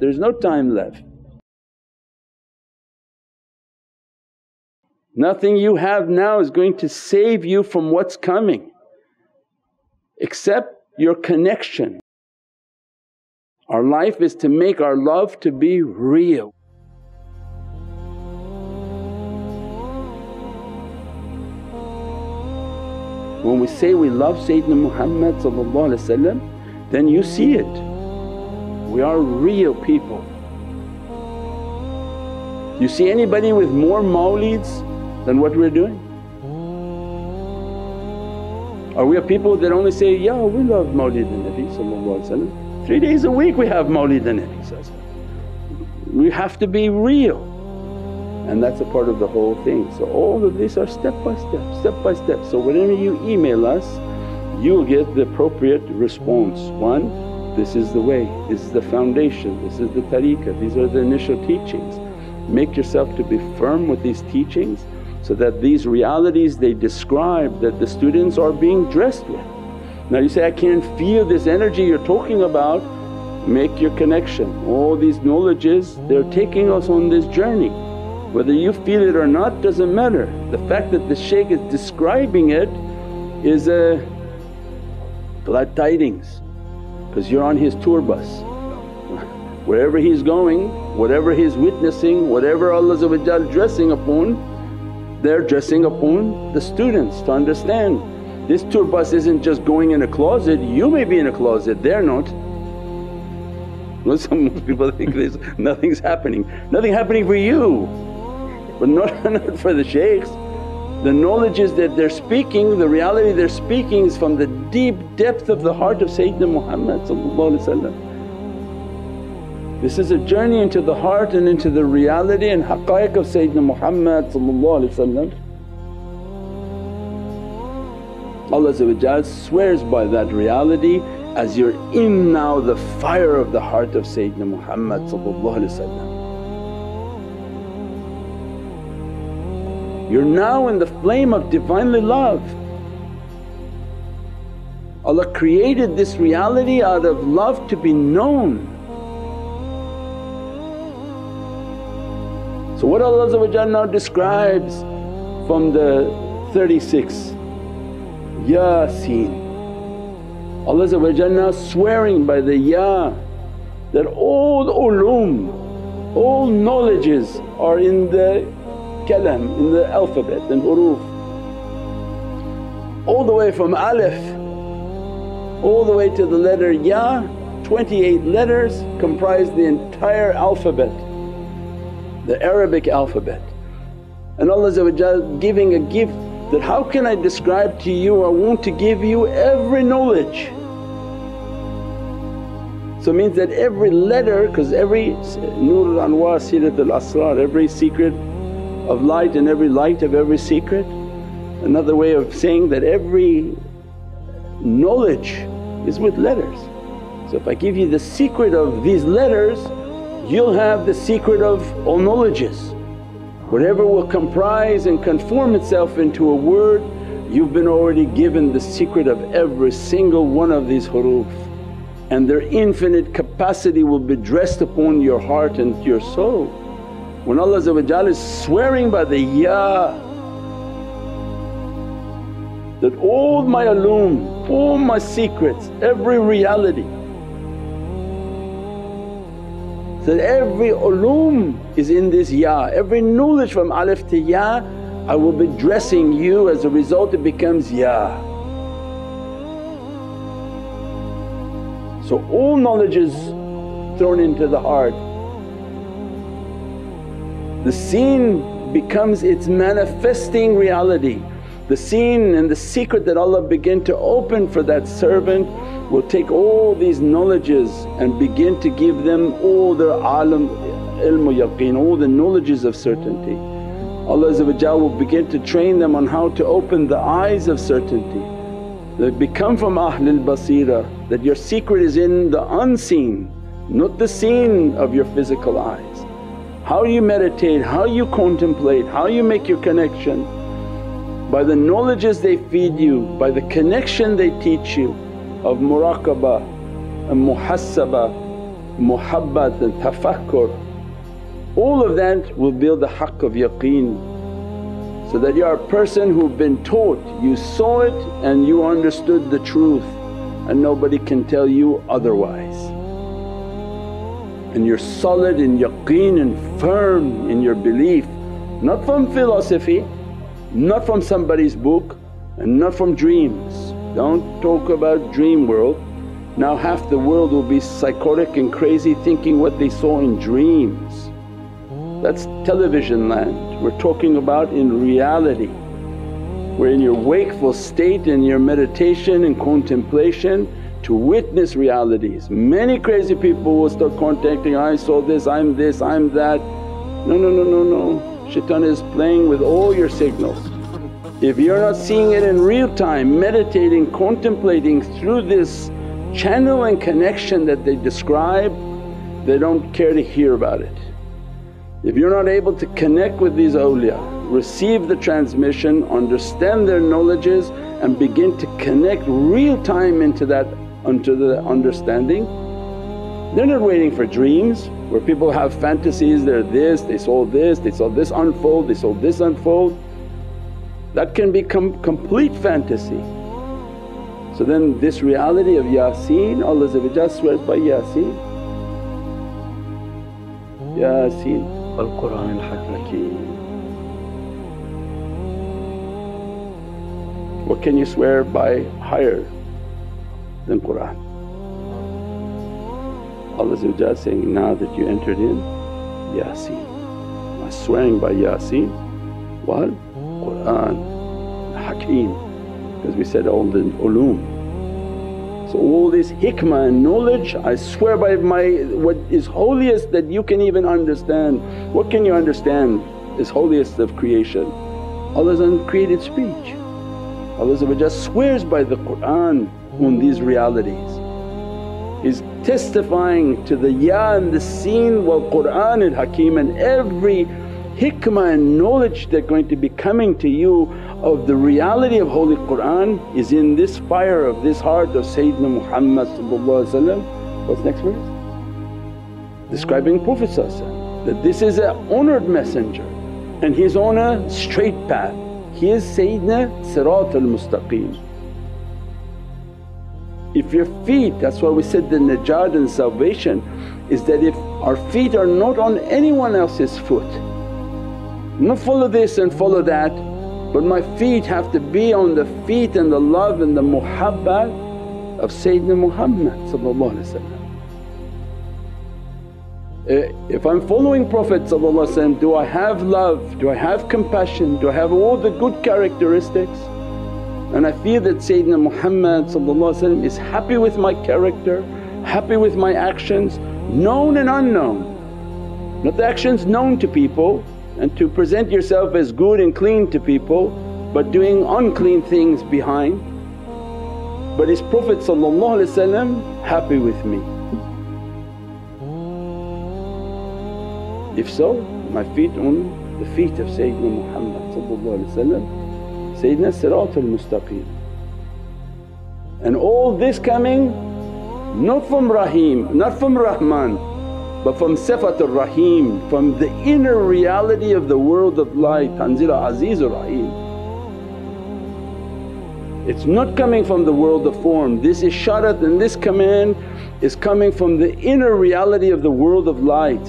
there's no time left. Nothing you have now is going to save you from what's coming except your connection. Our life is to make our love to be real. When we say we love Sayyidina Muhammad then you see it. We are real people. You see anybody with more mawlids than what we're doing? Are we a people that only say, yeah we love mawlid Nabi Three days a week we have mawlid Nabi We have to be real and that's a part of the whole thing. So all of these are step by step, step by step. So whenever you email us you'll get the appropriate response. One, this is the way, this is the foundation, this is the tariqah, these are the initial teachings. Make yourself to be firm with these teachings so that these realities they describe that the students are being dressed with. Now you say, I can't feel this energy you're talking about, make your connection. All these knowledges they're taking us on this journey. Whether you feel it or not doesn't matter. The fact that the shaykh is describing it is a glad tidings because you're on his tour bus. Wherever he's going, whatever he's witnessing, whatever Allah dressing upon, they're dressing upon the students to understand. This tour bus isn't just going in a closet, you may be in a closet, they're not. Well, some people think there's nothing's happening. Nothing happening for you, but not, not for the shaykhs. The knowledges that they're speaking, the reality they're speaking is from the deep depth of the heart of Sayyidina Muhammad This is a journey into the heart and into the reality and haqqaiq of Sayyidina Muhammad Allah swears by that reality as you're in now the fire of the heart of Sayyidina Muhammad You're now in the flame of Divinely love. Allah created this reality out of love to be known. So what Allah now describes from the 36, Yasin. Allah now swearing by the Ya that all ulum, all knowledges are in the kalam in the alphabet and huruf. All the way from alif all the way to the letter ya, 28 letters comprise the entire alphabet, the Arabic alphabet. And Allah giving a gift that, how can I describe to you, I want to give you every knowledge. So means that every letter because every Nur al-Anwar Sirat al-Asrar, every secret of light and every light of every secret. Another way of saying that every knowledge is with letters. So if I give you the secret of these letters you'll have the secret of all knowledges. Whatever will comprise and conform itself into a word you've been already given the secret of every single one of these huruf and their infinite capacity will be dressed upon your heart and your soul. When Allah is swearing by the Ya that all my ulum, all my secrets, every reality that every ulum is in this Ya, every knowledge from alif to Ya I will be dressing you as a result it becomes Ya. So all knowledge is thrown into the heart the seen becomes its manifesting reality. The seen and the secret that Allah begin to open for that servant will take all these knowledges and begin to give them all their alam ilmu yaqeen, all the knowledges of certainty. Allah will begin to train them on how to open the eyes of certainty. They become from Ahlul Basira that your secret is in the unseen, not the seen of your physical eyes how you meditate, how you contemplate, how you make your connection. By the knowledges they feed you, by the connection they teach you of muraqabah and muhasabah muhabbat and tafakkur, all of that will build the haqq of yaqeen. So that you are a person who've been taught, you saw it and you understood the truth and nobody can tell you otherwise. And you're solid in yaqeen and firm in your belief, not from philosophy, not from somebody's book and not from dreams. Don't talk about dream world. Now half the world will be psychotic and crazy thinking what they saw in dreams. That's television land. We're talking about in reality We're in your wakeful state in your meditation and contemplation to witness realities. Many crazy people will start contacting, I saw this, I'm this, I'm that. No, no, no, no, no. Shaitan is playing with all your signals. If you're not seeing it in real time, meditating, contemplating through this channel and connection that they describe, they don't care to hear about it. If you're not able to connect with these awliya, receive the transmission, understand their knowledges and begin to connect real time into that onto the understanding. They're not waiting for dreams where people have fantasies, they're this, they saw this, they saw this unfold, they saw this unfold. That can become complete fantasy. So then this reality of Yasin, Allah swears by Yasin. Oh. Yasin al-Qur'an al-Hakim. What can you swear by higher than Qur'an? Allah saying, now that you entered in Yasin, I'm swearing by Yasin, what? Qur'an, Hakim because we said all the ulum. So all this hikmah and knowledge I swear by my what is holiest that you can even understand. What can you understand is holiest of creation? Allah's uncreated speech. Allah swears by the Qur'an on these realities. He's testifying to the Ya and the Seen wal Qur'an and Hakim and every hikmah and knowledge that's going to be coming to you of the reality of Holy Qur'an is in this fire of this heart of Sayyidina Muhammad What's next verse? Describing Prophet that this is an honoured messenger and he's on a straight path he is Sayyidina Sirat al-Mustaqim. If your feet, that's why we said the najat and salvation is that if our feet are not on anyone else's foot, not follow this and follow that but my feet have to be on the feet and the love and the muhabbat of Sayyidina Muhammad uh, Uh, if I'm following Prophet do I have love, do I have compassion, do I have all the good characteristics? And I feel that Sayyidina Muhammad is happy with my character, happy with my actions, known and unknown. Not the actions known to people and to present yourself as good and clean to people but doing unclean things behind. But is Prophet happy with me? If so, my feet on the feet of Sayyidina Muhammad Sayyidina Sirat al-Mustaqim. And all this coming not from Rahim, not from Rahman but from Sifatul rahim from the inner reality of the world of light, Tanzila Azizur Rahim. It's not coming from the world of form, this isharat and this command is coming from the inner reality of the world of light.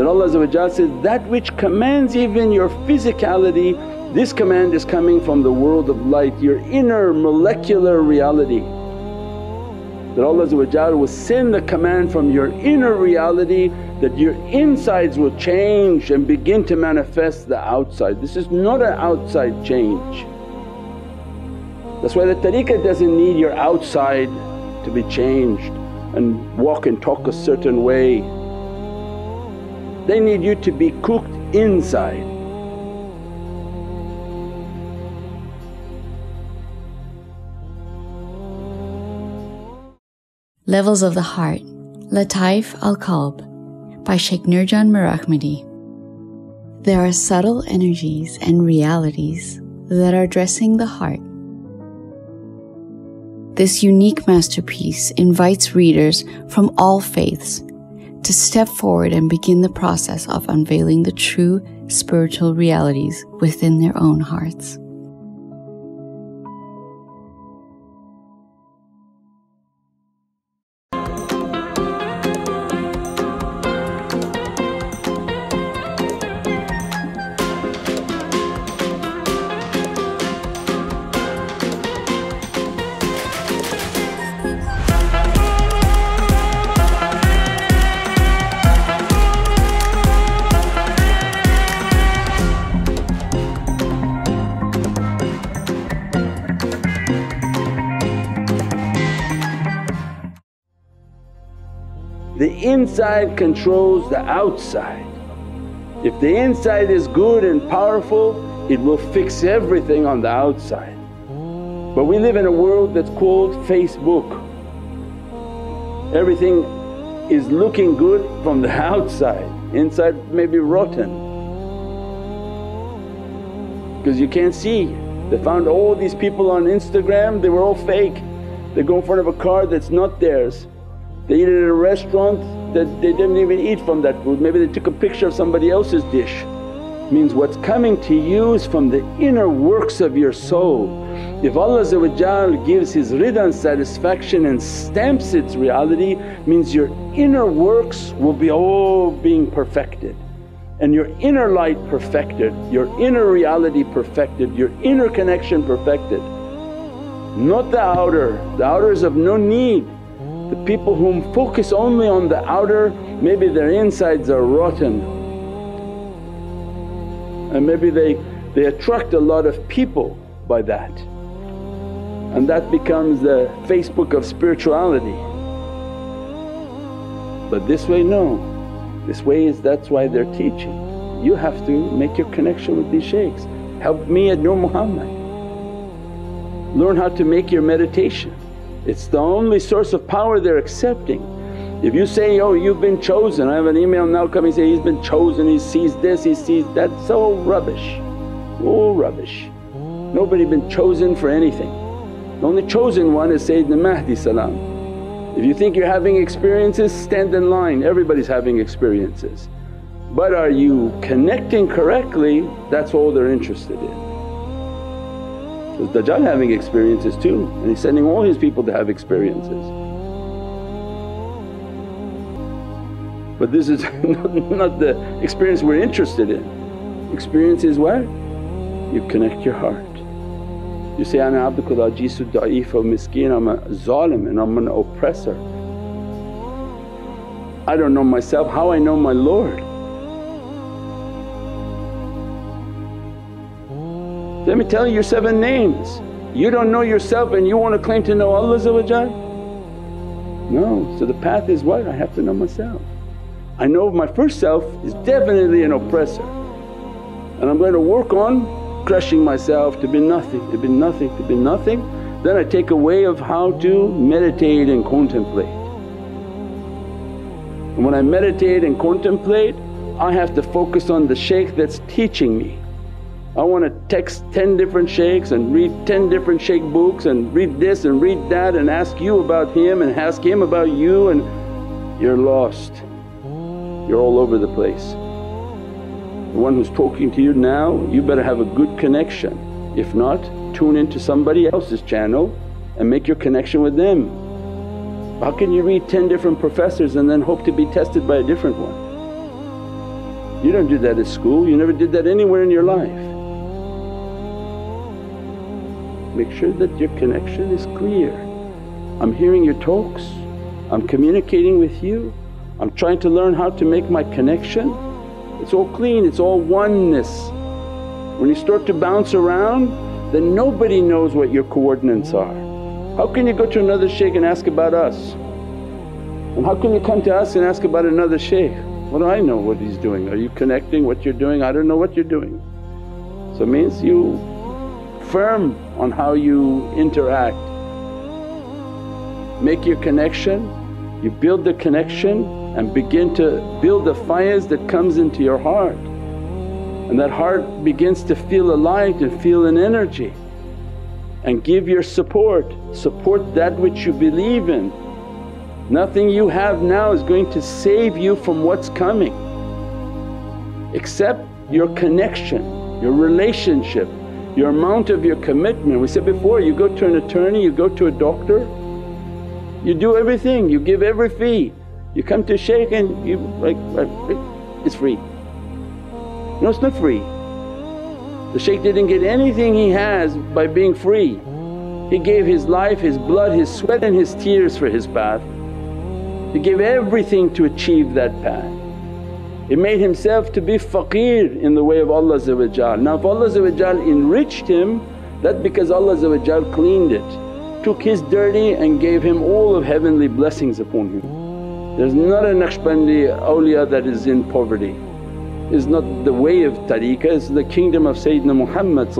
That Allah says, that which commands even your physicality this command is coming from the world of light, your inner molecular reality. That Allah will send the command from your inner reality that your insides will change and begin to manifest the outside. This is not an outside change. That's why the tariqah doesn't need your outside to be changed and walk and talk a certain way they need you to be cooked inside. Levels of the Heart Lataif al Qalb by Sheikh Nurjan Mirahmadi. There are subtle energies and realities that are dressing the heart. This unique masterpiece invites readers from all faiths to step forward and begin the process of unveiling the true spiritual realities within their own hearts. Inside controls the outside. If the inside is good and powerful, it will fix everything on the outside. But we live in a world that's called Facebook. Everything is looking good from the outside, inside may be rotten. Because you can't see. They found all these people on Instagram, they were all fake. They go in front of a car that's not theirs they eat at a restaurant that they didn't even eat from that food, maybe they took a picture of somebody else's dish. Means what's coming to you is from the inner works of your soul. If Allah gives His rida and satisfaction and stamps its reality means your inner works will be all being perfected and your inner light perfected, your inner reality perfected, your inner connection perfected. Not the outer, the outer is of no need people whom focus only on the outer, maybe their insides are rotten and maybe they, they attract a lot of people by that and that becomes the Facebook of spirituality. But this way no, this way is that's why they're teaching. You have to make your connection with these shaykhs. Help me at Nur Muhammad. Learn how to make your meditation. It's the only source of power they're accepting. If you say, oh you've been chosen, I have an email now coming say he's been chosen, he sees this, he sees that, so rubbish, all rubbish. Nobody been chosen for anything. The only chosen one is Sayyidina Mahdi salam. If you think you're having experiences, stand in line, everybody's having experiences. But are you connecting correctly, that's all they're interested in. Because Dajjal having experiences too and he's sending all his people to have experiences. But this is not the experience we're interested in. Experience is where? You connect your heart. You say, Ana abdukul ajisu da'ifa miskeen, I'm a zalim and I'm an oppressor. I don't know myself, how I know my Lord? Let me tell you your seven names. You don't know yourself and you want to claim to know Allah No, so the path is what? I have to know myself. I know my first self is definitely an oppressor and I'm going to work on crushing myself to be nothing, to be nothing, to be nothing. Then I take a way of how to meditate and contemplate. And when I meditate and contemplate I have to focus on the shaykh that's teaching me I want to text 10 different shaykhs and read 10 different shaykh books and read this and read that and ask you about him and ask him about you and you're lost. You're all over the place. The one who's talking to you now, you better have a good connection. If not, tune into somebody else's channel and make your connection with them. How can you read 10 different professors and then hope to be tested by a different one? You don't do that at school, you never did that anywhere in your life. Make sure that your connection is clear. I'm hearing your talks, I'm communicating with you, I'm trying to learn how to make my connection. It's all clean, it's all oneness. When you start to bounce around then nobody knows what your coordinates are. How can you go to another shaykh and ask about us? And how can you come to us and ask about another shaykh? What do I know what he's doing? Are you connecting what you're doing? I don't know what you're doing. So it means you firm on how you interact. Make your connection, you build the connection and begin to build the fires that comes into your heart and that heart begins to feel a light and feel an energy and give your support, support that which you believe in. Nothing you have now is going to save you from what's coming except your connection, your relationship, your amount of your commitment. We said before you go to an attorney, you go to a doctor, you do everything, you give every fee. You come to shaykh and you like, it's free. No it's not free. The shaykh didn't get anything he has by being free. He gave his life, his blood, his sweat and his tears for his path. He gave everything to achieve that path. He made himself to be faqir in the way of Allah Now if Allah enriched him that because Allah cleaned it, took his dirty and gave him all of heavenly blessings upon him. There's not a Naqshbandi awliya that is in poverty. It's not the way of tariqah, it's the kingdom of Sayyidina Muhammad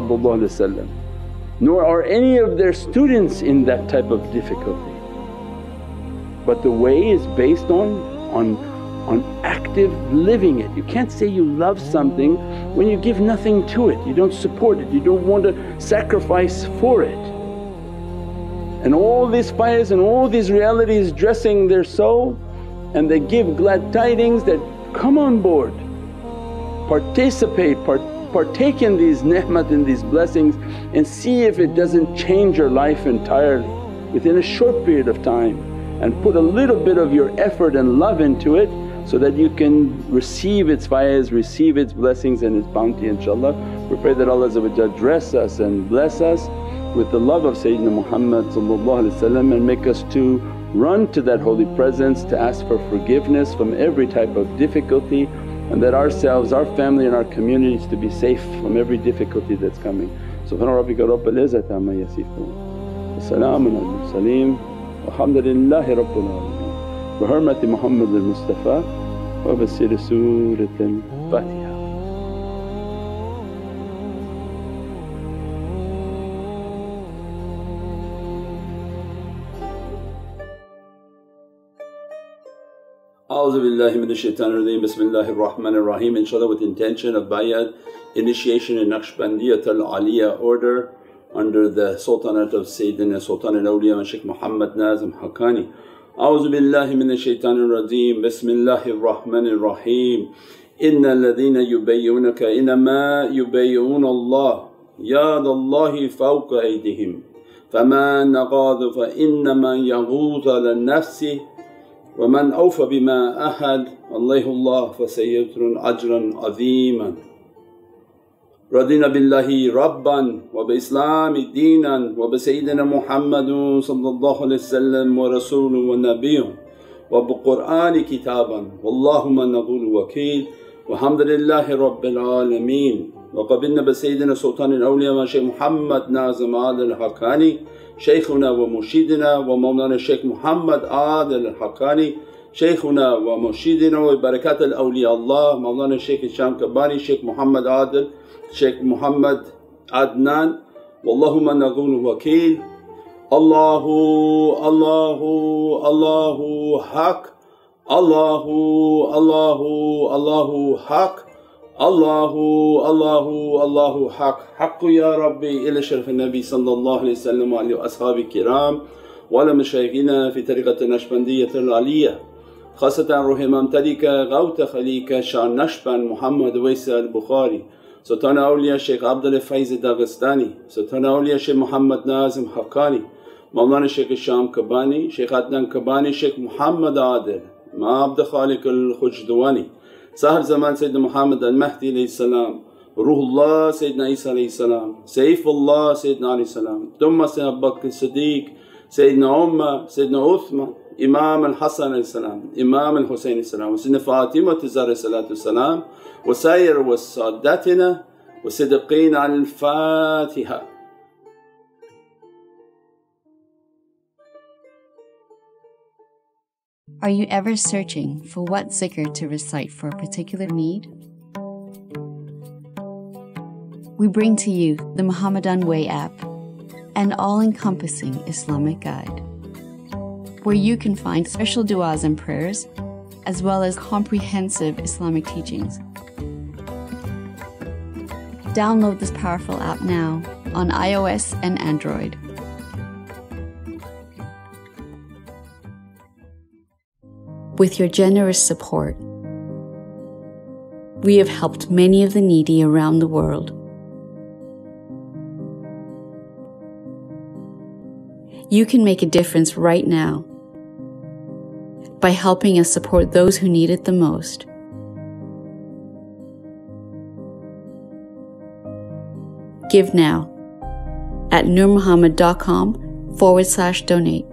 nor are any of their students in that type of difficulty. But the way is based on, on, on active living it. You can't say you love something when you give nothing to it, you don't support it, you don't want to sacrifice for it. And all these fires and all these realities dressing their soul and they give glad tidings that, come on board, participate, part, partake in these ni'mat and these blessings and see if it doesn't change your life entirely within a short period of time and put a little bit of your effort and love into it so that you can receive its faiz, receive its blessings and its bounty inshaAllah. We pray that Allah dress us and bless us with the love of Sayyidina Muhammad and make us to run to that holy presence to ask for forgiveness from every type of difficulty and that ourselves, our family and our communities to be safe from every difficulty that's coming. Subhana rabbika izzati amma yasifoon. بحرمة محمد المصطفى وبسير سورة الفاتحة A'udhu billahi minash shaitanir rajeem, bismillahir rahmanir raheem. Inshallah with intention of bayat initiation in Naqshbandiya Tal Aliyah order under the Sultanate of Sayyidina Sultan al-Awliya and Shaykh Muhammad Nazim Haqqani. أعوذ بالله من الشيطان الرجيم. بسم الله الرحمن الرحيم. إن الذين يبيعونك إنما يبيعون الله ياد الله فوق أيديهم. فمن نقاض فإنما يغوظ على نفسه. ومن أوفى بما أحد الله الله فسيجر أجرا عظيما. رضينا بالله ربا وبإسلام دينا وبسيدنا محمد صلى الله عليه وسلم ورسول ونبي وبقرآن كتابا. واللهم نقول وكيل. والحمد لله رب العالمين. وقبلنا بسيدنا سلطان الأولياء وشيخ محمد نازم عادل الحقاني شيخنا ومرشدنا ومولانا الشيخ محمد عادل الحقاني شيخنا ومرشدنا وبركات الأولياء الله مولانا الشيخ هشام كباني الشيخ محمد عادل الشيخ محمد عدنان واللهم نظن وكيل الله الله الله حق الله الله الله حق الله الله الله حق حق يا ربي إلى شرف النبي صلى الله عليه وسلم وعلى أصحابه الكرام وعلى مشايخنا في طريقة النشبندية العلية خاصة روح امام ممتدك غوت خليك شان شارنشبن محمد ويس البخاري سلطان أولياء شيخ عبد الفيز داغستاني سلطان أولياء شيخ محمد نازم حقاني مولانا شيخ الشام كباني شيخ عدنان كباني شيخ محمد عادل. ما عبد خالق الخجدواني صاحب زمان سيدنا محمد المهدي عليه السلام. روح الله سيدنا عيسى عليه السلام. سيف الله سيدنا عليه السلام. ثم سيدنا أبو بكر الصديق سيدنا عمر. سيدنا عثمان. Imam al-Hasan al-Salam, Imam al-Husayn al-Salam, Sayyidina Fatima Zahra salatu salam, wa sayyir wa saddatina wa siddiqeen al-Fatiha. Are you ever searching for what zikr to recite for a particular need? We bring to you the Muhammadan Way app, an all encompassing Islamic guide where you can find special du'as and prayers, as well as comprehensive Islamic teachings Download this powerful app now on iOS and Android. With your generous support, we have helped many of the needy around the world. You can make a difference right now by helping us support those who need it the most. Give now at nurmuhammad.com forward slash donate.